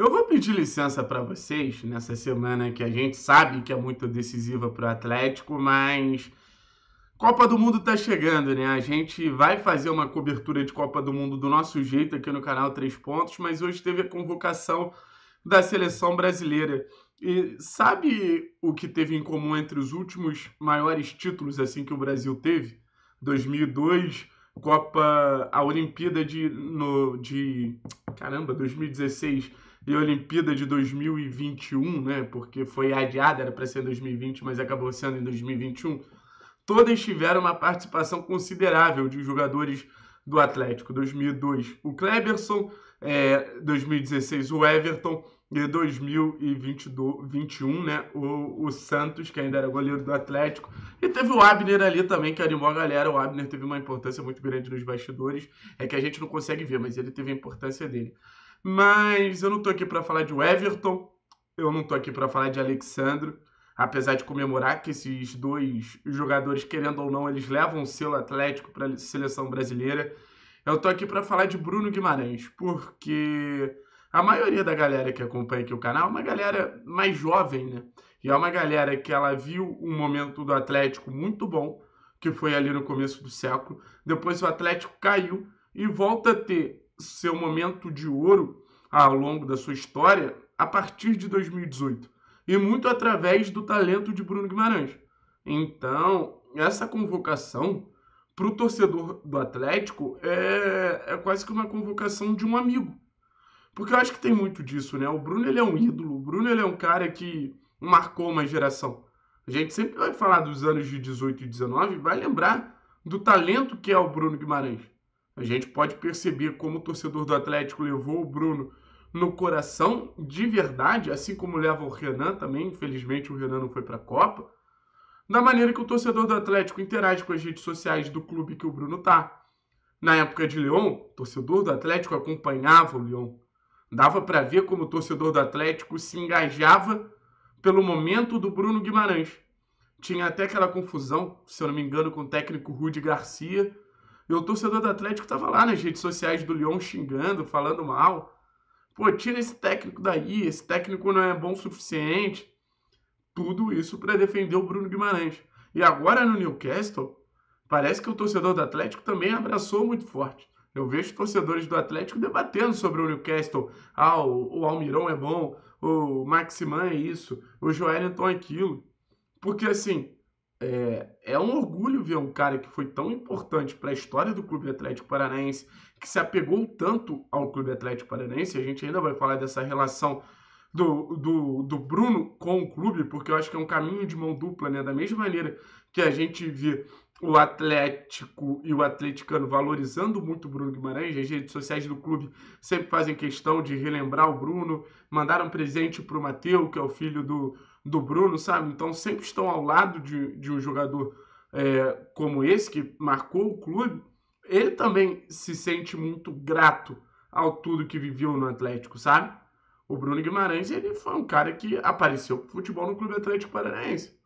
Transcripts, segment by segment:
Eu vou pedir licença para vocês nessa semana que a gente sabe que é muito decisiva para o Atlético, mas Copa do Mundo está chegando, né? A gente vai fazer uma cobertura de Copa do Mundo do nosso jeito aqui no canal Três Pontos, mas hoje teve a convocação da seleção brasileira. E sabe o que teve em comum entre os últimos maiores títulos assim que o Brasil teve? 2002, Copa, a Olimpíada de, no, de caramba, 2016 e Olimpíada de 2021, né? Porque foi adiada, era para ser em 2020, mas acabou sendo em 2021. Todas tiveram uma participação considerável de jogadores do Atlético. 2002, o Kleberson, é, 2016, o Everton e 2021, né, o, o Santos, que ainda era goleiro do Atlético. E teve o Abner ali também, que animou a galera. O Abner teve uma importância muito grande nos bastidores. É que a gente não consegue ver, mas ele teve a importância dele. Mas eu não tô aqui para falar de Everton, eu não tô aqui para falar de Alexandre, apesar de comemorar que esses dois jogadores, querendo ou não, eles levam o selo Atlético para a seleção brasileira. Eu tô aqui para falar de Bruno Guimarães, porque a maioria da galera que acompanha aqui o canal é uma galera mais jovem, né? E é uma galera que ela viu um momento do Atlético muito bom, que foi ali no começo do século. Depois o Atlético caiu e volta a ter seu momento de ouro ao longo da sua história a partir de 2018 e muito através do talento de Bruno Guimarães. Então, essa convocação para o torcedor do Atlético é, é quase que uma convocação de um amigo. Porque eu acho que tem muito disso, né? O Bruno ele é um ídolo, o Bruno ele é um cara que marcou uma geração. A gente sempre vai falar dos anos de 18 e 19 e vai lembrar do talento que é o Bruno Guimarães. A gente pode perceber como o torcedor do Atlético levou o Bruno no coração de verdade, assim como leva o Renan também. Infelizmente, o Renan não foi para a Copa. Da maneira que o torcedor do Atlético interage com as redes sociais do clube que o Bruno tá. Na época de Leão, o torcedor do Atlético acompanhava o Leão. Dava para ver como o torcedor do Atlético se engajava pelo momento do Bruno Guimarães. Tinha até aquela confusão, se eu não me engano, com o técnico Rudi Garcia, e o torcedor do Atlético estava lá nas redes sociais do Lyon xingando, falando mal. Pô, tira esse técnico daí, esse técnico não é bom o suficiente. Tudo isso para defender o Bruno Guimarães. E agora no Newcastle, parece que o torcedor do Atlético também abraçou muito forte. Eu vejo torcedores do Atlético debatendo sobre o Newcastle. Ah, o, o Almirão é bom, o Maximan é isso, o Joelinton é aquilo. Porque assim, é, é um orgulho ver um cara que foi tão importante para a história do Clube Atlético Paranaense, que se apegou tanto ao Clube Atlético Paranaense. A gente ainda vai falar dessa relação do, do, do Bruno com o clube, porque eu acho que é um caminho de mão dupla, né? Da mesma maneira que a gente vê o Atlético e o atleticano valorizando muito o Bruno Guimarães, as redes sociais do clube sempre fazem questão de relembrar o Bruno, mandaram um presente para o Mateu, que é o filho do, do Bruno, sabe? Então sempre estão ao lado de, de um jogador é, como esse, que marcou o clube. Ele também se sente muito grato ao tudo que viveu no Atlético, sabe? O Bruno Guimarães, ele foi um cara que apareceu com futebol no Clube Atlético Paranaense.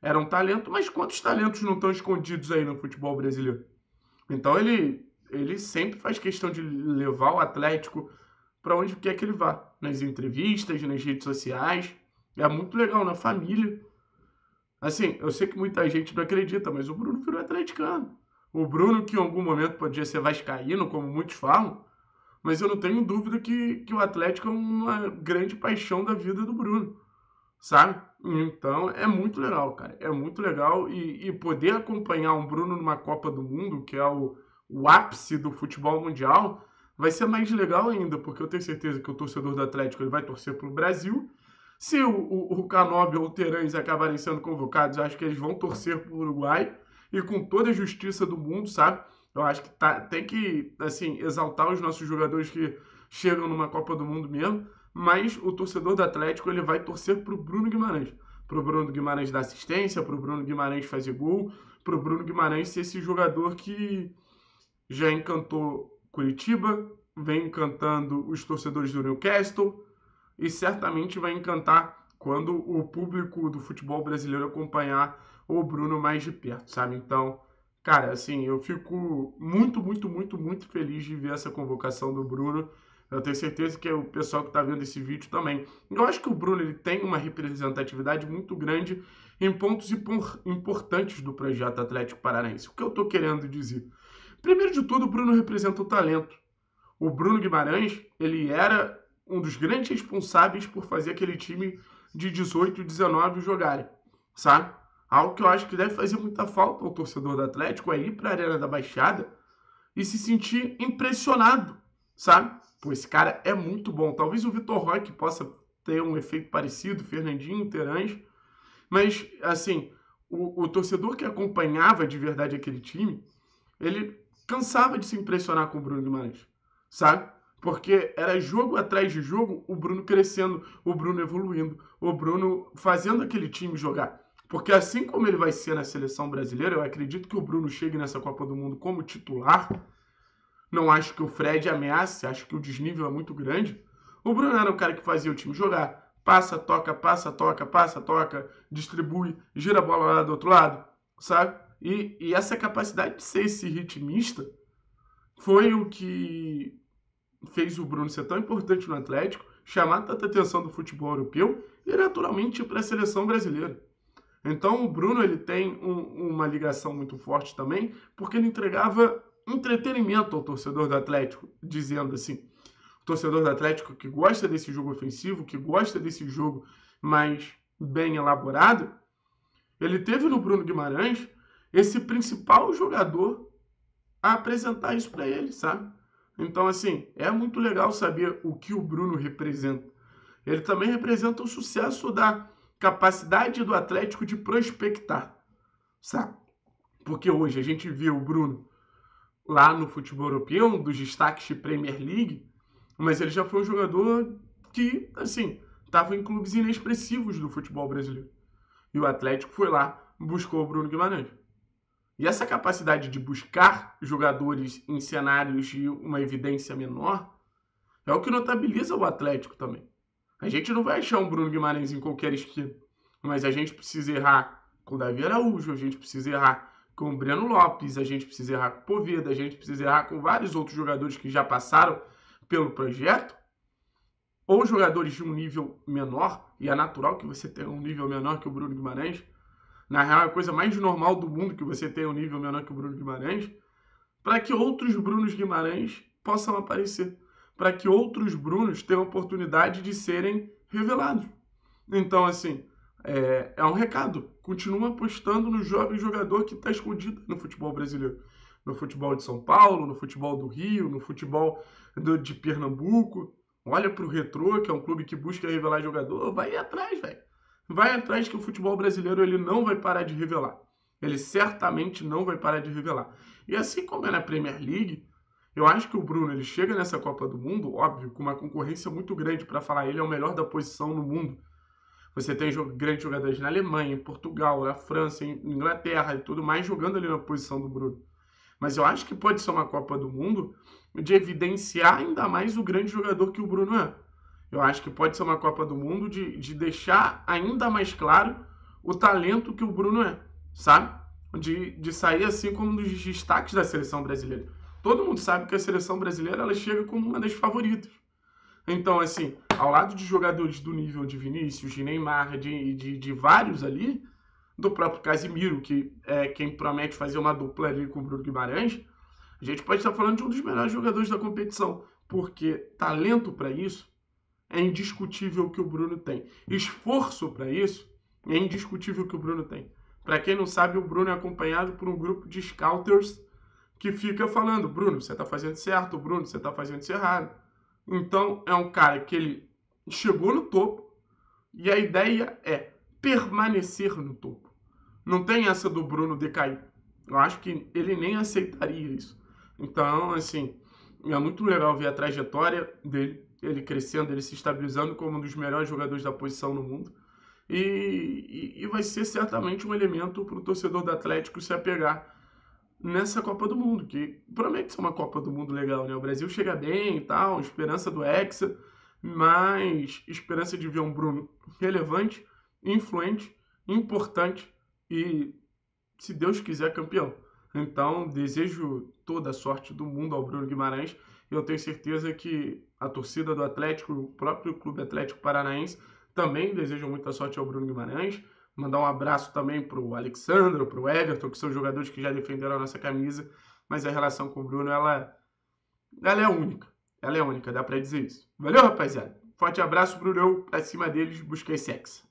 Era um talento, mas quantos talentos não estão escondidos aí no futebol brasileiro? Então ele, ele sempre faz questão de levar o Atlético para onde quer que ele vá, nas entrevistas, nas redes sociais. É muito legal na família. Assim, eu sei que muita gente não acredita, mas o Bruno virou atleticano. O Bruno, que em algum momento podia ser vascaíno, como muitos falam, mas eu não tenho dúvida que, que o Atlético é uma grande paixão da vida do Bruno, sabe? Então é muito legal, cara. É muito legal e, e poder acompanhar um Bruno numa Copa do Mundo, que é o, o ápice do futebol mundial, vai ser mais legal ainda, porque eu tenho certeza que o torcedor do Atlético ele vai torcer para o Brasil se o, o, o Canóbio ou o Terães acabarem sendo convocados, acho que eles vão torcer para o Uruguai e com toda a justiça do mundo, sabe? Eu acho que tá, tem que, assim, exaltar os nossos jogadores que chegam numa Copa do Mundo mesmo, mas o torcedor do Atlético ele vai torcer para o Bruno Guimarães. Para o Bruno Guimarães dar assistência, para o Bruno Guimarães fazer gol, para o Bruno Guimarães ser esse jogador que já encantou Curitiba, vem encantando os torcedores do Newcastle, e certamente vai encantar quando o público do futebol brasileiro acompanhar o Bruno mais de perto, sabe? Então, cara, assim, eu fico muito, muito, muito, muito feliz de ver essa convocação do Bruno. Eu tenho certeza que é o pessoal que está vendo esse vídeo também. Eu acho que o Bruno ele tem uma representatividade muito grande em pontos importantes do projeto Atlético Paranaense. O que eu estou querendo dizer? Primeiro de tudo, o Bruno representa o talento. O Bruno Guimarães, ele era um dos grandes responsáveis por fazer aquele time de 18 e 19 jogarem, sabe? Algo que eu acho que deve fazer muita falta ao torcedor do Atlético é ir para a Arena da Baixada e se sentir impressionado, sabe? Pô, esse cara é muito bom. Talvez o Vitor Roque possa ter um efeito parecido, Fernandinho, Terãs, mas, assim, o, o torcedor que acompanhava de verdade aquele time, ele cansava de se impressionar com o Bruno Guimarães, sabe? Porque era jogo atrás de jogo, o Bruno crescendo, o Bruno evoluindo, o Bruno fazendo aquele time jogar. Porque assim como ele vai ser na seleção brasileira, eu acredito que o Bruno chegue nessa Copa do Mundo como titular. Não acho que o Fred ameace, acho que o desnível é muito grande. O Bruno era o cara que fazia o time jogar. Passa, toca, passa, toca, passa, toca, distribui, gira a bola lá do outro lado, sabe? E, e essa capacidade de ser esse ritmista foi o que fez o Bruno ser tão importante no Atlético, chamar tanta atenção do futebol europeu e naturalmente para a seleção brasileira. Então o Bruno ele tem um, uma ligação muito forte também, porque ele entregava entretenimento ao torcedor do Atlético, dizendo assim, o torcedor do Atlético que gosta desse jogo ofensivo, que gosta desse jogo mais bem elaborado, ele teve no Bruno Guimarães esse principal jogador a apresentar isso para ele, sabe? Então, assim, é muito legal saber o que o Bruno representa. Ele também representa o sucesso da capacidade do Atlético de prospectar, sabe? Porque hoje a gente vê o Bruno lá no futebol europeu, um dos destaques de Premier League, mas ele já foi um jogador que, assim, estava em clubes inexpressivos do futebol brasileiro. E o Atlético foi lá, buscou o Bruno Guimarães. E essa capacidade de buscar jogadores em cenários de uma evidência menor é o que notabiliza o Atlético também. A gente não vai achar um Bruno Guimarães em qualquer esquina, mas a gente precisa errar com o Davi Araújo, a gente precisa errar com o Breno Lopes, a gente precisa errar com o Poveda, a gente precisa errar com vários outros jogadores que já passaram pelo projeto, ou jogadores de um nível menor, e é natural que você tenha um nível menor que o Bruno Guimarães, na real, é a coisa mais normal do mundo que você tenha um nível menor que o Bruno Guimarães, para que outros Brunos Guimarães possam aparecer, para que outros Brunos tenham oportunidade de serem revelados. Então, assim, é, é um recado. Continua apostando no jovem jogador que está escondido no futebol brasileiro. No futebol de São Paulo, no futebol do Rio, no futebol do, de Pernambuco. Olha para o Retrô, que é um clube que busca revelar jogador. Vai atrás, velho vai atrás que o futebol brasileiro ele não vai parar de revelar. Ele certamente não vai parar de revelar. E assim como é na Premier League, eu acho que o Bruno ele chega nessa Copa do Mundo, óbvio, com uma concorrência muito grande para falar ele é o melhor da posição no mundo. Você tem grandes jogadores na Alemanha, em Portugal, na França, em Inglaterra e tudo mais jogando ali na posição do Bruno. Mas eu acho que pode ser uma Copa do Mundo de evidenciar ainda mais o grande jogador que o Bruno é. Eu acho que pode ser uma Copa do Mundo de, de deixar ainda mais claro o talento que o Bruno é, sabe? De, de sair assim como um dos destaques da seleção brasileira. Todo mundo sabe que a seleção brasileira ela chega como uma das favoritas. Então, assim, ao lado de jogadores do nível de Vinícius, de Neymar, de, de, de vários ali, do próprio Casimiro, que é quem promete fazer uma dupla ali com o Bruno Guimarães, a gente pode estar falando de um dos melhores jogadores da competição, porque talento para isso é indiscutível que o Bruno tem. Esforço para isso é indiscutível que o Bruno tem. Para quem não sabe, o Bruno é acompanhado por um grupo de scouters que fica falando: Bruno, você está fazendo certo, Bruno, você está fazendo isso errado. Então, é um cara que ele chegou no topo e a ideia é permanecer no topo. Não tem essa do Bruno decair. Eu acho que ele nem aceitaria isso. Então, assim, é muito legal ver a trajetória dele ele crescendo, ele se estabilizando como um dos melhores jogadores da posição no mundo. E, e, e vai ser certamente um elemento para o torcedor do Atlético se apegar nessa Copa do Mundo, que promete ser uma Copa do Mundo legal, né? O Brasil chega bem e tal, esperança do Hexa, mas esperança de ver um Bruno relevante, influente, importante e, se Deus quiser, campeão. Então, desejo toda a sorte do mundo ao Bruno Guimarães. Eu tenho certeza que a torcida do Atlético, o próprio Clube Atlético Paranaense também desejam muita sorte ao Bruno Guimarães. Mandar um abraço também para o Alexandre, para o Everton, que são jogadores que já defenderam a nossa camisa, mas a relação com o Bruno, ela, ela é única. Ela é única, dá para dizer isso. Valeu, rapaziada? Forte abraço, Bruno. Pra cima deles, busquei sexo.